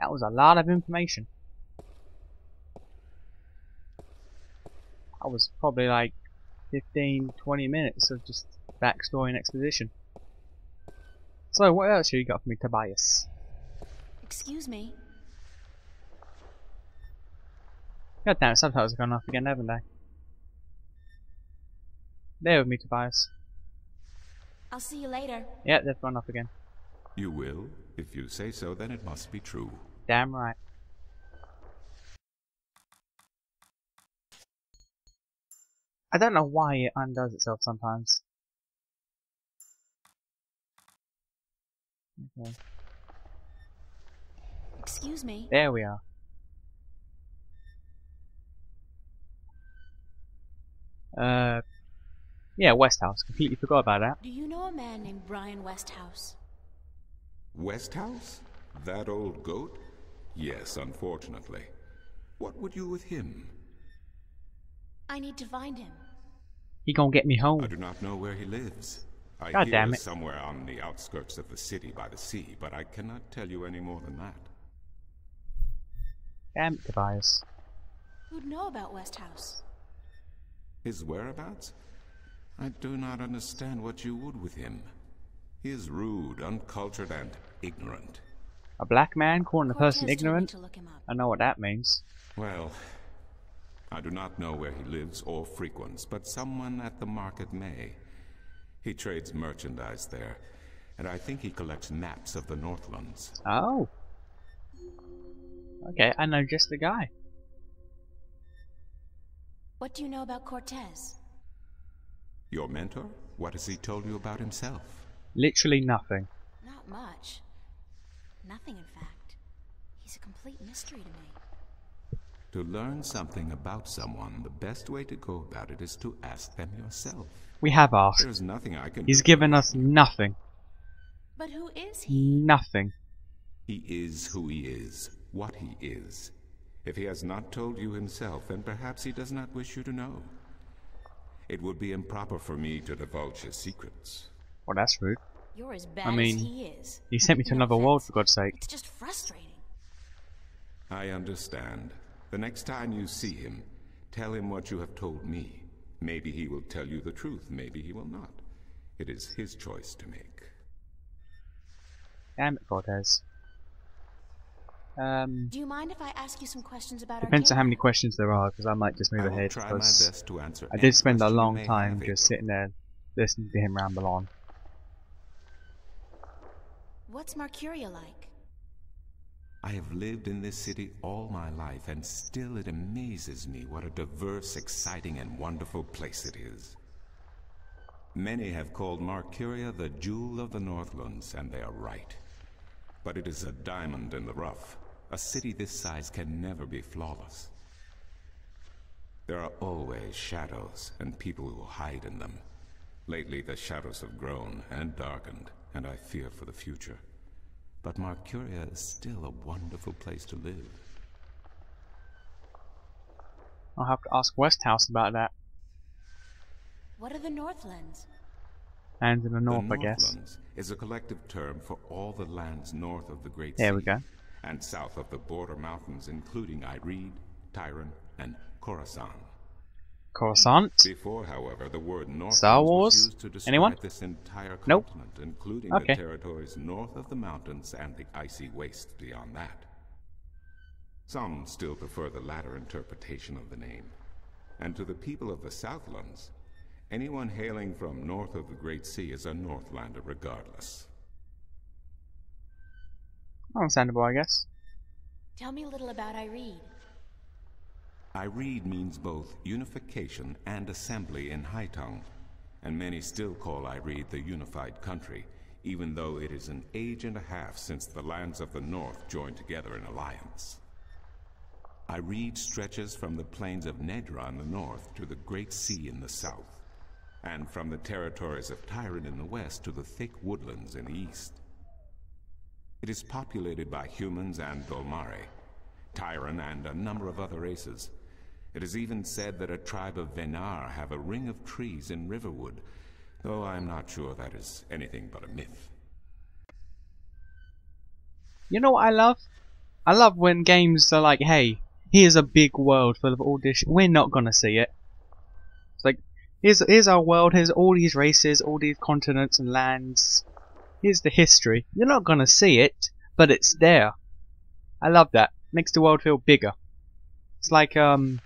That was a lot of information. That was probably like 15, 20 minutes of just backstory and exposition. So, what else have you got for me, Tobias? Excuse me. God damn, subtitles have gone off again, haven't they? There with me, Tobias. I'll see you later. Yeah, they've gone off again. You will? If you say so, then it must be true. Damn right. I don't know why it undoes itself sometimes. Okay. Excuse me. There we are. Uh, yeah, Westhouse. Completely forgot about that. Do you know a man named Brian Westhouse? Westhouse? That old goat? Yes, unfortunately. What would you with him? I need to find him. He gonna get me home. I do not know where he lives. I God hear damn it. somewhere on the outskirts of the city by the sea, but I cannot tell you any more than that. Damn it, Tobias. Who'd know about Westhouse? His whereabouts? I do not understand what you would with him. He is rude, uncultured, and ignorant. A black man calling a person Cortez told me ignorant? to look him up. I know what that means. Well, I do not know where he lives or frequents, but someone at the market may. He trades merchandise there, and I think he collects maps of the Northlands. Oh. Okay, I know just the guy. What do you know about Cortez? Your mentor? What has he told you about himself? Literally nothing. Not much. Nothing, in fact. He's a complete mystery to me. To learn something about someone, the best way to go about it is to ask them yourself. We have asked. There's nothing I can He's given us nothing. But who is he? Nothing. He is who he is, what he is. If he has not told you himself, then perhaps he does not wish you to know. It would be improper for me to divulge his secrets. Well, that's rude. You're as bad mean, as he is. He sent me to No another world, for God's sake. It's just frustrating. I understand. The next time you see him, tell him what you have told me. Maybe he will tell you the truth, maybe he will not. It is his choice to make. Damn it, Cortez. Um, Do you mind if I ask you some questions about depends on how many questions there are, because I might just move I will ahead. try my Because best to answer I did spend a long time just sitting there listening to him ramble on. What's Marcuria like? I have lived in this city all my life, and still it amazes me what a diverse, exciting, and wonderful place it is. Many have called Marcuria the jewel of the Northlands, and they are right. But it is a diamond in the rough. A city this size can never be flawless. There are always shadows and people who hide in them. Lately, the shadows have grown and darkened, and I fear for the future. But Marcuria is still a wonderful place to live. I'll have to ask Westhouse about that. What are the Northlands? And in the north, the I guess. Northlands is a collective term for all the lands north of the Great There Sea. we go. And south of the border mountains, including Ireed, Tyron, and Khorasan. Coruscant? Before, however, the word Northlands Star was Wars? used to Anyone? this entire Nope. continent, including Okay. the territories north of the mountains and the icy wastes beyond that. Some still prefer the latter interpretation of the name. And to the people of the Southlands, anyone hailing from north of the Great Sea is a Northlander regardless. Understandable, I guess. Tell me a little about Ireed. Ireed means both unification and assembly in High Tongue, and many still call Ireed the unified country, even though it is an age and a half since the lands of the north joined together in alliance. Ireed stretches from the plains of Nedra in the north to the Great Sea in the south, and from the territories of Tyron in the west to the thick woodlands in the east. It is populated by humans and Dolmari, Tyron and a number of other races. It is even said that a tribe of Venar have a ring of trees in Riverwood, though I am not sure that is anything but a myth. You know what I love? I love when games are like, hey, here's a big world full of all this. We're not gonna see it. It's like, here's here's our world. Here's all these races, all these continents and lands. Here's the history. You're not gonna see it, but it's there. I love that. Makes the world feel bigger. It's like um,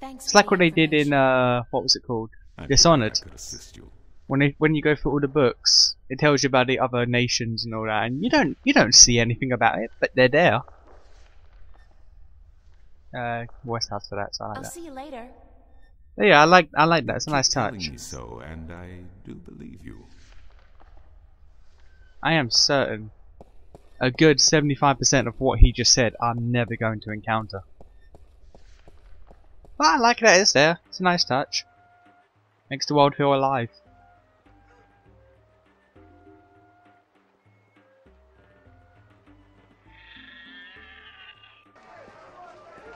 Thanks. it's like what they did in uh, what was it called? I'm Dishonored. glad I could assist you. When they, when you go through all the books, it tells you about the other nations and all that, and you don't you don't see anything about it, but they're there. Uh, Westhouse for that, so I like I'll that. see you later. But yeah, I like I like that. It's a nice telling touch. me so, and I do believe you. I am certain a good 75% of what he just said I'm never going to encounter. But I like that it's there. It's a nice touch. Makes the world feel alive.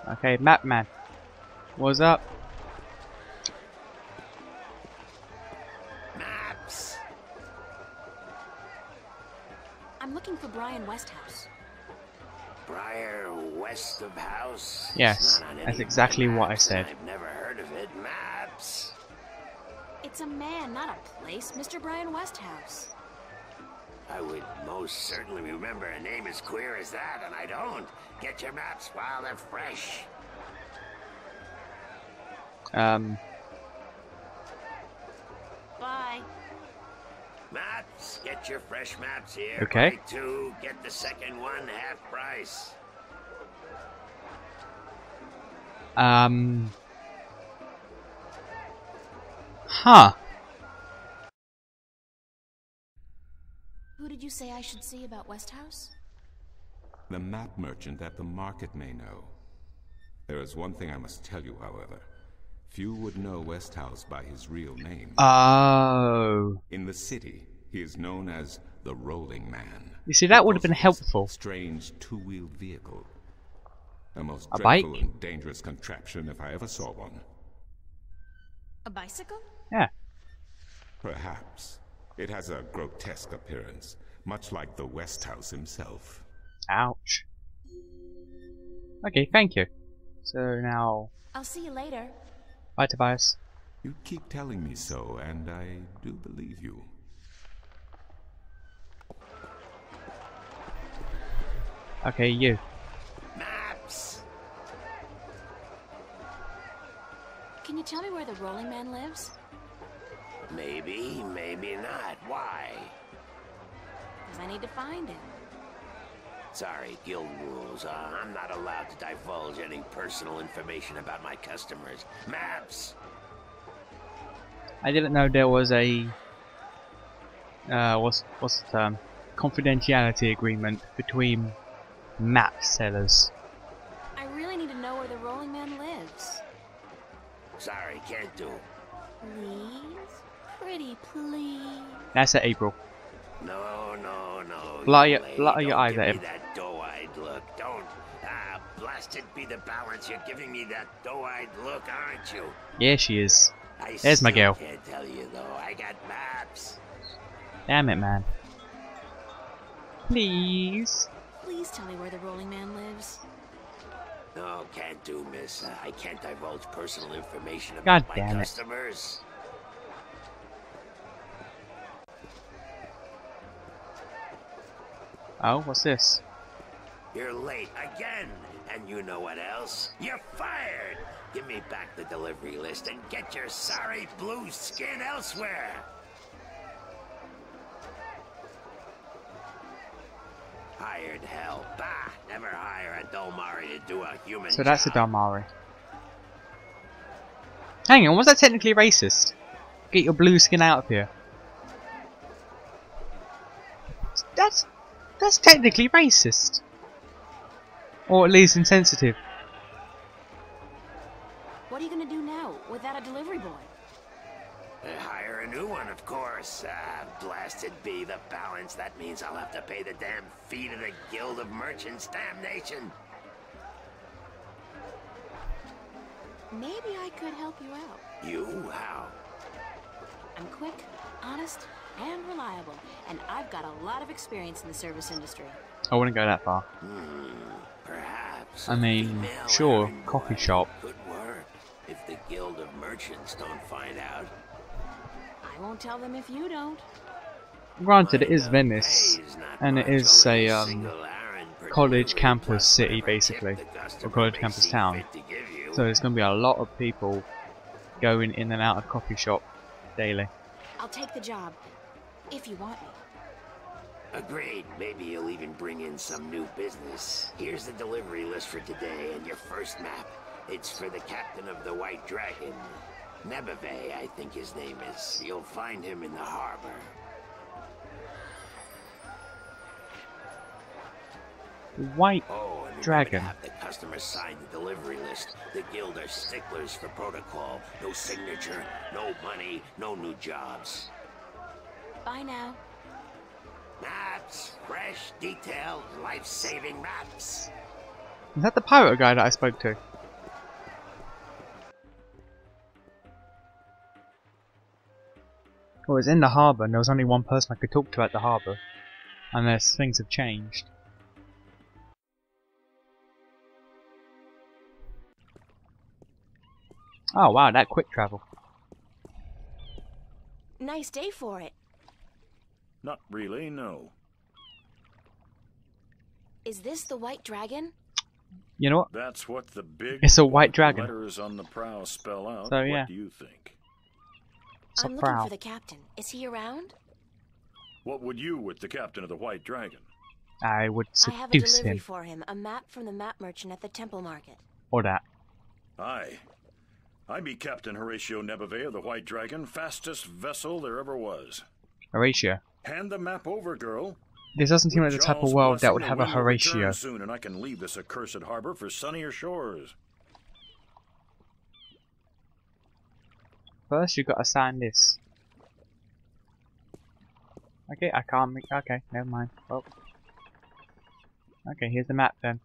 Okay, Map Man. What's up? Maps. I'm looking for Brian Westhouse. Briar west of house. Yes, It's not on that's any of exactly what I said. I've never heard of it. Maps. It's a man, not a place. Mr. Brian Westhouse. I would most certainly remember a name as queer as that, and I don't. Get your maps while they're fresh. Um, Bye. Maps. Get your fresh maps here. Okay. Buy two. Get the second one half price. um. Huh. Who did you say I should see about Westhouse? The map merchant at the market may know. There is one thing I must tell you, however. Few would know Westhouse by his real name. Oh. In the city, he is known as the Rolling Man. You see, that would have been because of helpful. Strange two-wheeled vehicle. A most A dreadful bike? and dangerous contraption if I ever saw one. A bicycle? Yeah. Perhaps. It has a grotesque appearance, much like the Westhouse himself. Ouch. Okay, thank you. So now, I'll see you later. Bye Tobias. You keep telling me so, and I do believe you. Okay, you. Maps. Can you tell me where the Rolling Man lives? Maybe, maybe not. Why? Because I need to find him. Sorry, guild rules. Uh, I'm not allowed to divulge any personal information about my customers. Maps. I didn't know there was a uh, what's what's the term? Confidentiality agreement between map sellers. I really need to know where the Rolling Man lives. Sorry, can't do. Please? Pretty please. That's at April. No, no, no. Flutter you your- lady, your eyes give at him. that doe-eyed look. Don't. Ah, blasted be the balance. You're giving me that doe-eyed look, aren't you? Yeah, she is. I There's my girl. Can't tell you though. I got maps. Damn it, man. Please. Please tell me where the Rolling Man lives. No, can't do, miss. Uh, I can't divulge personal information God about my damn it. Oh, what's this? You're late again. And you know what else? You're fired. Give me back the delivery list and get your sorry blue skin elsewhere. Hired hell. Bah! Never hire a Dolmari to do a human So that's a job. Dolmari. Hang on, was that technically racist? Get your blue skin out of here. That's that's technically racist. Or at least insensitive. What are you gonna do now without a delivery boy? Uh, hire a new one, of course. Ah, blasted be the balance. That means I'll have to pay the damn fee to the Guild of Merchants. Damnation. Maybe I could help you out. You? How? I'm quick, honest, and reliable, and I've got a lot of experience in the service industry. I wouldn't go that far. Hmm, perhaps. I a mean, sure, coffee shop. Could work if the Guild of Merchants don't find out. I won't tell them if you don't. Granted, it But is the Venice, and it much, is only a um, single errand per college campus city, basically, or college campus town. fit to give you. So there's going to be a lot of people going in and out of coffee shop daily. I'll take the job. If you want me. Agreed. Maybe you'll even bring in some new business. Here's the delivery list for today and your first map. It's for the captain of the White Dragon. Nebeve, I think his name is. You'll find him in the harbor. White Oh, and remember Dragon. have the customers sign the delivery list. The guild are sticklers for protocol. No signature, no money, no new jobs. Bye now. Maps, fresh, detailed, life-saving maps. Is that the pirate guy that I spoke to? Well, it was in the harbour and there was only one person I could talk to at the harbour. and Unless things have changed. Oh wow, that quick travel. Nice day for it. Not really, no. Is this the White Dragon? You know what? That's what the big It's a white dragon. letters on the prow spell out. So, yeah. What do you think? It's a I'm looking for the captain. Is he around? What would you with the captain of the White Dragon? I would seduce him. I have a seduce delivery him. for him. A map from the map merchant at the temple market. Or that. Aye. I be Captain Horatio Nebeve of the White Dragon, fastest vessel there ever was. Horatio. Hand the map over, girl. This doesn't seem like the type of world that would have a wind will return Horatio. soon, and I can leave this accursed harbor for sunnier shores. First, you gotta sign this. Okay, I can't make. Okay, never mind. Well. Okay, here's the map then.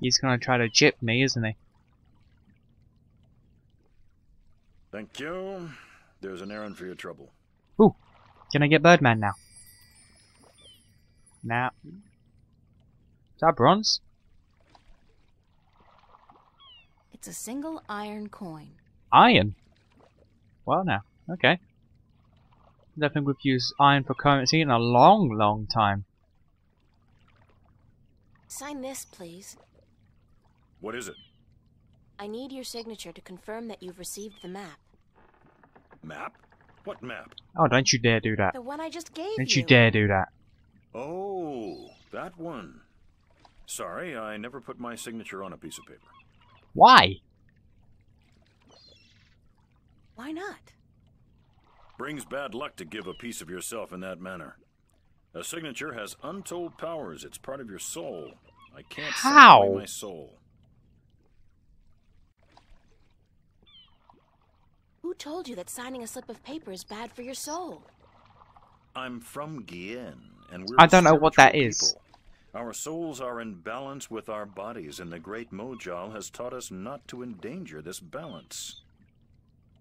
He's gonna try to jip me, isn't he? Thank you. There's an errand for your trouble. Ooh, can I get Birdman now? Now. Is that bronze? It's a single iron coin. Iron. Well, now, okay. I don't think we've used iron for currency in a long, long time. Sign this, please. What is it? I need your signature to confirm that you've received the map. Map? What map? Oh, don't you dare do that. The one I just gave you. Don't you. you dare do that. Oh, that one. Sorry, I never put my signature on a piece of paper. Why? Why not? Brings bad luck to give a piece of yourself in that manner. A signature has untold powers. It's part of your soul. I can't sign How? away my soul. Who told you that signing a slip of paper is bad for your soul? I'm from Gien, and we're I don't know what that spiritual is. people. Our souls are in balance with our bodies, and the great Mojal has taught us not to endanger this balance.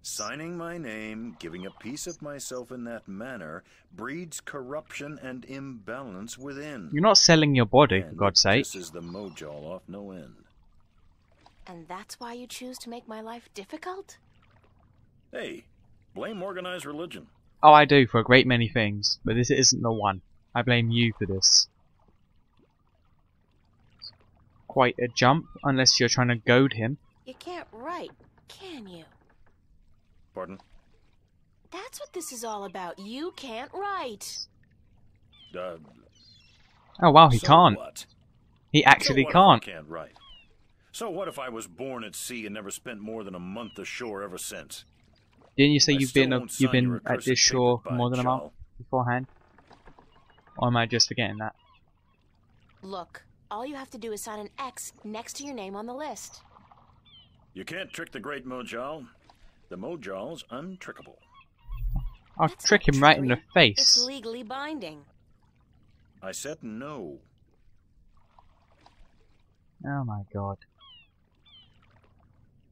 Signing my name, giving a piece of myself in that manner, breeds corruption and imbalance within. You're not selling your body, for God's it sake. pisses the Mojal off no end. And that's why you choose to make my life difficult? Hey, blame organized religion. Oh, I do for a great many things, but this isn't the one. I blame you for this. Quite a jump, unless you're trying to goad him. You can't write, can you? Pardon? That's what this is all about. You can't write. Uh, Oh wow, he so can't. What? He actually so what can't. Can't write. So what if I was born at sea and never spent more than a month ashore ever since? Didn't you say I you've been a, you've sign your been at this paper, shore for more than a month beforehand? Or am I just forgetting that? Look, all you have to do is sign an X next to your name on the list. You can't trick the great Mojal. The Mojal's untrickable. I'll That's trick not him right in the face. It's legally binding. I said no. Oh my god.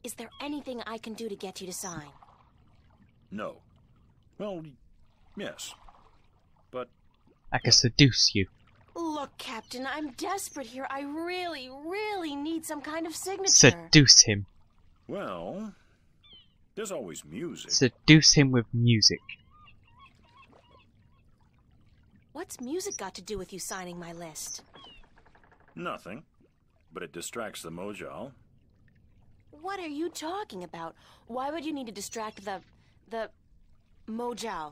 Is there anything I can do to get you to sign? No. Well, yes. But I can seduce you. Look, Look, Captain, I'm desperate here. I really, really need some kind of signature. Seduce him. Well, there's always music. Seduce him with music. What's music got to do with you signing my list? Nothing. But it distracts the Mojal. What are you talking about? Why would you need to distract the. The. Mojal?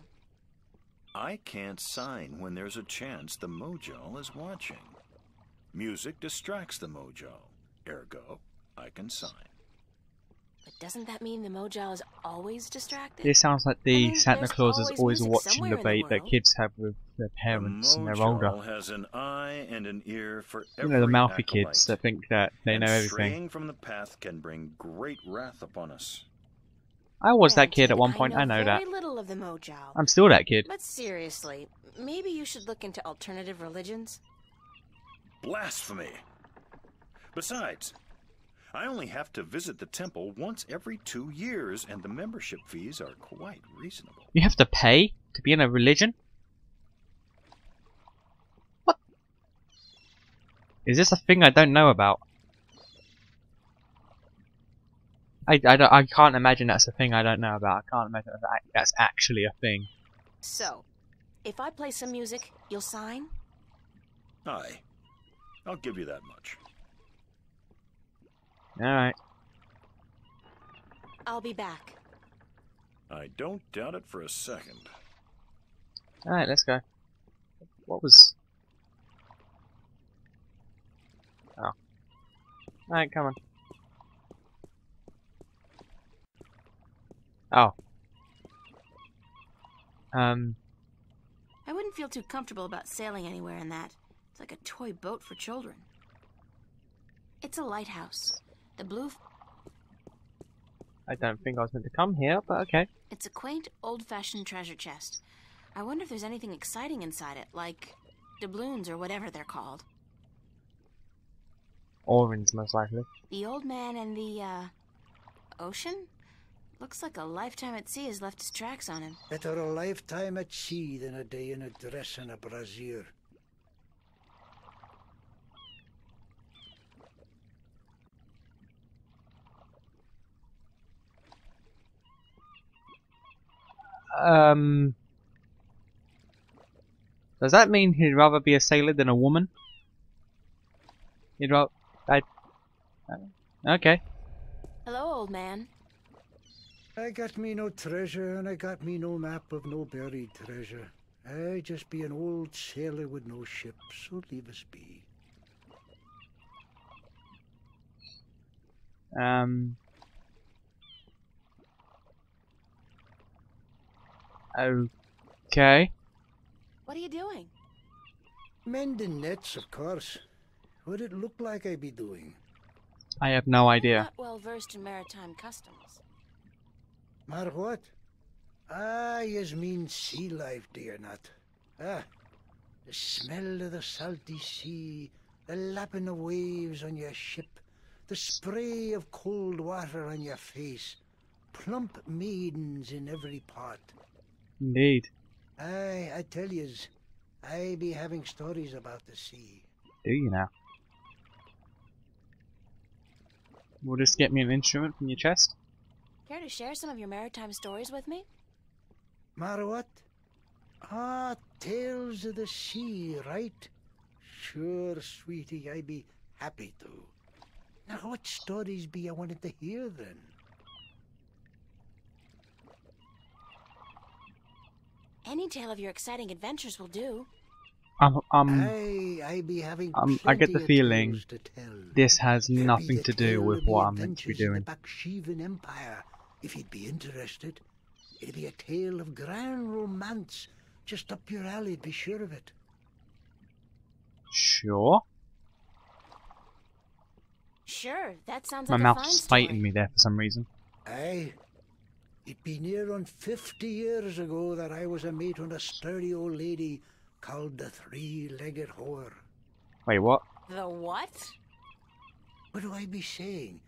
I can't sign when there's a chance the Mojal is watching. Music distracts the Mojal. Ergo, I can sign. But doesn't that mean the Mojal is always distracted? This sounds like the mean, Santa there's Claus is always always watching somewhere the in the bait that kids have with their parents the and they're older. has an eye and an ear for You every know, the mouthy acolyte, kids that think that they and know everything. Straying from the path can bring great wrath upon us. I was that kid at one point, I know, that. very little of the Mojal. I'm still that kid. But seriously, maybe you should look into alternative religions. Blasphemy! Besides, I only have to visit the temple once every two years, and the membership fees are quite reasonable. You have to pay to be in a religion? What? Is this a thing I don't know about? I, I, don't- I can't imagine that's a thing I don't know about. I can't imagine that that's actually a thing. So, if I play some music, you'll sign? Aye, I'll give you that much. Alright. I'll be back. I don't doubt it for a second. Alright, let's go. What was... Oh. Alright, come on. Oh. Um, I wouldn't feel too comfortable about sailing anywhere in that. It's like a toy boat for children. It's a lighthouse. The blue. I don't think I was meant to come here, but okay. it's a quaint, old-fashioned treasure chest. I wonder if there's anything exciting inside it, like doubloons or whatever they're called. Orange, most likely. The old man and the uh, ocean. Looks like a lifetime at sea has left its tracks on him. Better a lifetime at sea than a day in a dress and a brassiere. Um, does that mean he'd rather be a sailor than a woman? He'd rather. I. uh, Okay. Hello, old man. I got me no treasure and I got me no map of no buried treasure. I just be an old sailor with no ship, so leave us be. Um. Okay. What are you doing? Mending nets, of course. What'd it look like I'd be doing? I have no idea. Not well versed in maritime customs. Mar what? Ah, yous mean sea life, do you not? Ah, the smell of the salty sea, the lapping of waves on your ship, the spray of cold water on your face, plump maidens in every part. Indeed. Aye, I tell yous, I be having stories about the sea. Do you now? Will this get me an instrument from your chest? Care to share some of your maritime stories with me? Mar what? Ah, tales of the sea, right? Sure, sweetie, I be happy to. Now, what stories be I wanted to hear then? Any tale of your exciting adventures will do. Um, um, I, I be having Um, I get the feeling to tell. this has There nothing the to do with what I'm meant to be doing. The Empire, if you'd be interested. It'd be a tale of grand romance, just up your alley, be sure of it. Sure. Sure, that sounds My like a mouth's fine just story. fighting me there for some reason. Aye. It be near on fifty years ago that I was a mate on a sturdy old lady called the three-legged whore. Wait, what? The what? What do I be saying?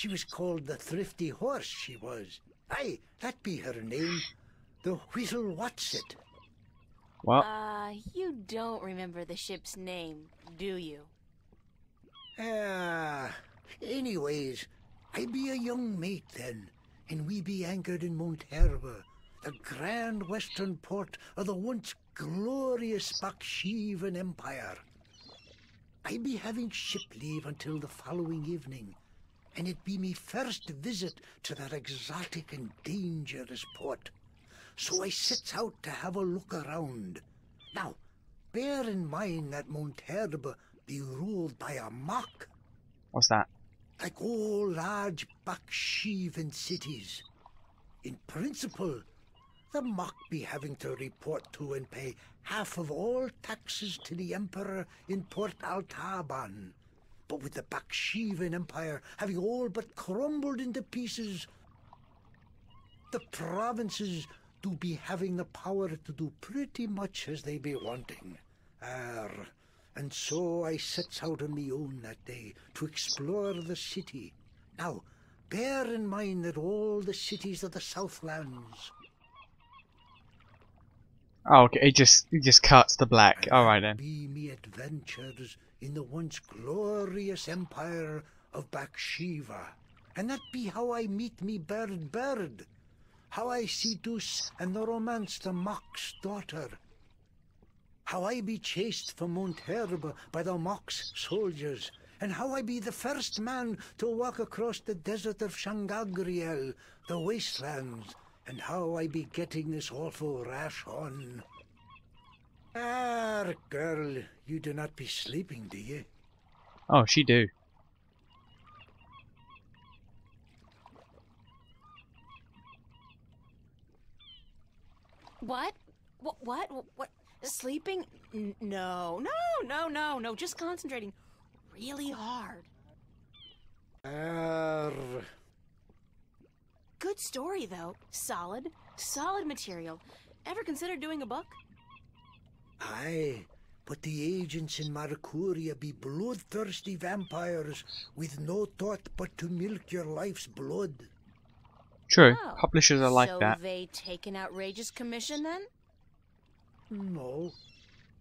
She was called the thrifty horse, she was. Aye, that be her name. The Whistle Whatsit. Well, Uh, you don't remember the ship's name, do you? Ah, anyways, I be a young mate then, and we be anchored in Monterba, the grand western port of the once glorious Baksheevan Empire. I be having ship leave until the following evening, and it be me first visit to that exotic and dangerous port. So I sets out to have a look around. Now, bear in mind that Monterba be ruled by a mock, what's that? like all large Baksheevan cities. In principle, the mock be having to report to and pay half of all taxes to the emperor in Port Altaban. But with the Baksheevan Empire having all but crumbled into pieces, the provinces do be having the power to do pretty much as they be wanting. Arr, and so I sets out on me own that day to explore the city. Now, bear in mind that all the cities of the Southlands Oh, okay. It just it just cuts to black. All right then. be me adventures in the once glorious empire of Bakshiva. And that be how I meet me bird bird. How I see Dus and the romance the Mock's daughter. How I be chased from Monterba by the Mock's soldiers. And how I be the first man to walk across the desert of Shangagriel, the wastelands. And how I be getting this awful rash on. Ah, girl, you do not be sleeping, do you? Oh, she do. What? What? What? What? Sleeping? N- no, no, no, no, no. Just concentrating really hard. Arr, Good story, though. Solid. Solid material. Ever considered doing a book? aye, but the agents in Marcuria be bloodthirsty vampires with no thought but to milk your life's blood. True. Oh, Publishers are like so that. they take an outrageous commission then? No,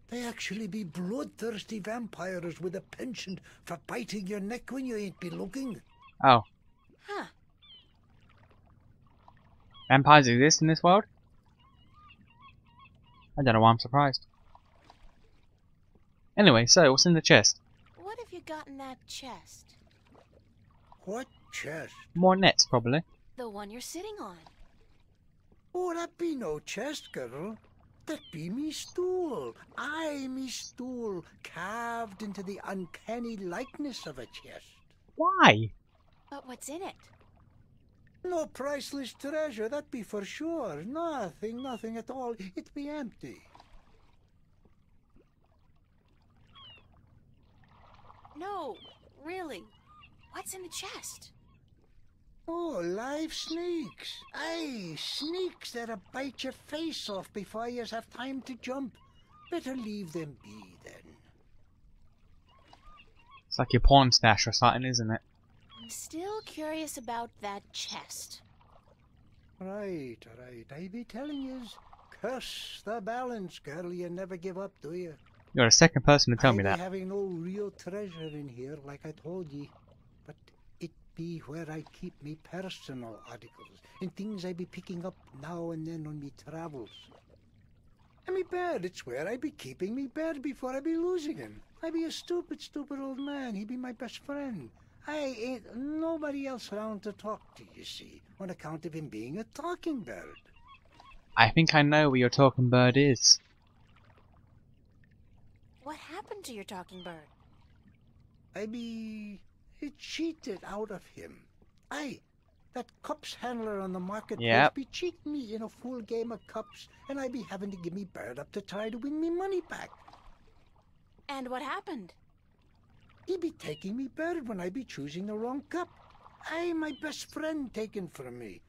they actually be bloodthirsty vampires with a penchant for biting your neck when you ain't be looking. Oh, Huh. Vampires exist in this world? I don't know why I'm surprised. Anyway, so what's in the chest? What have you got in that chest? What chest? More nets, probably. The one you're sitting on. Oh, that be no chest, girl. That be me stool. I me stool, carved into the uncanny likeness of a chest. Why? But what's in it? No priceless treasure, that be for sure. Nothing, nothing at all. It be empty. No, really. What's in the chest? Oh, live snakes. Aye, snakes that'll bite your face off before you have time to jump. Better leave them be then. It's like your porn stash or something, isn't it? I'm still curious about that chest. Right, right. I be telling yous, curse the balance, girl. You never give up, do you? You're the second person to tell I me be that. having no real treasure in here, like I told ye, but it be where I keep me personal articles and things I be picking up now and then on me travels. And me bed, it's where I be keeping me bed before I be losing him. I be a stupid, stupid old man. He be my best friend. I ain't nobody else around to talk to, you see, on account of him being a talking bird. I think I know where your talking bird is. What happened to your talking bird? I be cheated out of him. I that cups handler on the marketplace Yep. be cheating me in a full game of cups, and I be having to give me bird up to try to win me money back. And what happened? He be taking me bird when I be choosing the wrong cup. Aye, my best friend taken from me.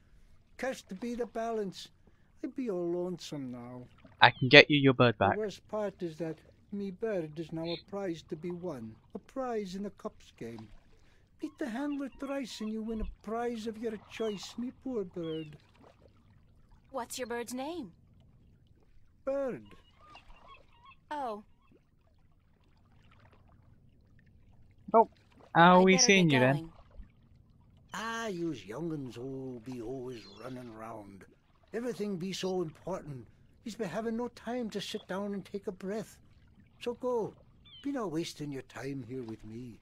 Cursed to be the balance. I be all lonesome now. I can get you your bird back. The worst part is that me bird is now a prize to be won. A prize in the cups game. Beat the handler thrice and you win a prize of your choice, me poor bird. What's your bird's name? Bird. Oh, Oh, I'd we better seen get you then. Ah, yous young'uns all be always running round. Everything be so important. Yous be having no time to sit down and take a breath. So go. Be not wasting your time here with me.